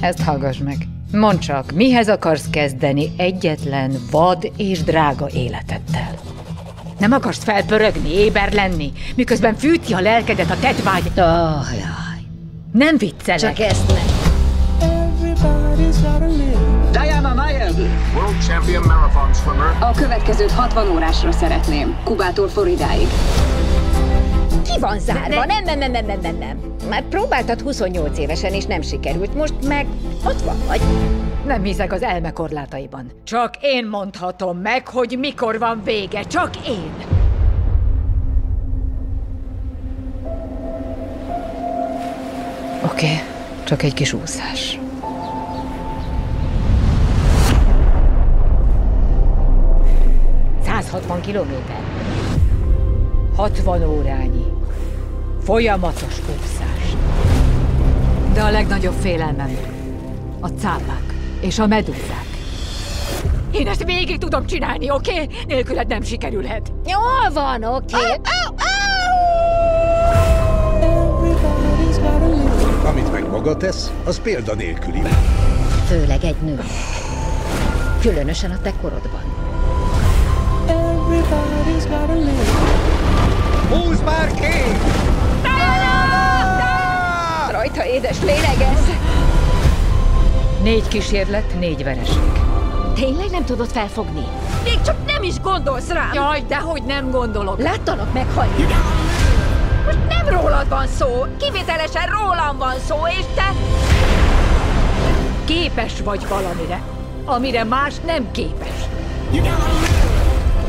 Ezt hallgass meg. Mondd csak, mihez akarsz kezdeni egyetlen vad és drága életettel? Nem akarsz felpörögni, éber lenni, miközben fűti a lelkedet a tetvágy... Oh, jaj. Nem viccelek. Csak ezt nem. Diana Mayer! World champion marathon swimmer. A következőt 60 órásra szeretném. Kubától Floridáig. Ki van zárva? Nem, nem, nem, nem, nem, nem, nem. Már próbáltad 28 évesen, és nem sikerült. Most meg 60 vagy. Nem hiszek az elme korlátaiban. Csak én mondhatom meg, hogy mikor van vége. Csak én. Oké, okay, csak egy kis úszás. ...160 kilométer. 60 órányi. Folyamatos úszás. De a legnagyobb félelmem a cápák és a medúzák. Én ezt végig tudom csinálni, oké? Okay? Nélküled nem sikerülhet. Jól van, oké. Okay. Amit meg maga tesz, az példanélküli. Főleg egy nő. Különösen a te korodban. Húzd már ki! Édes lélegez! Négy kísérlet, négy vereség. Tényleg nem tudod felfogni? Még csak nem is gondolsz rám! Jaj, dehogy nem gondolok. Láttalak meghalni. Most nem rólad van szó, kivételesen rólam van szó, és te... Képes vagy valamire, amire más nem képes.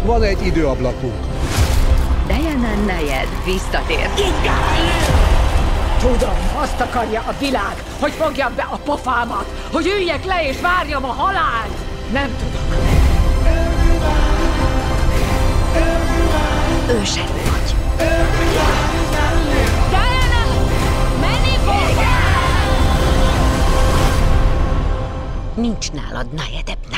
Van egy időablakunk. Diana Nayed visszatér. Tudom, azt akarja a világ, hogy fogjam be a pofámat, hogy üljek le és várjam a halált. Nem tudok. Őserő vagy. Diana! Menni fog! Nincs nálad Nayedebb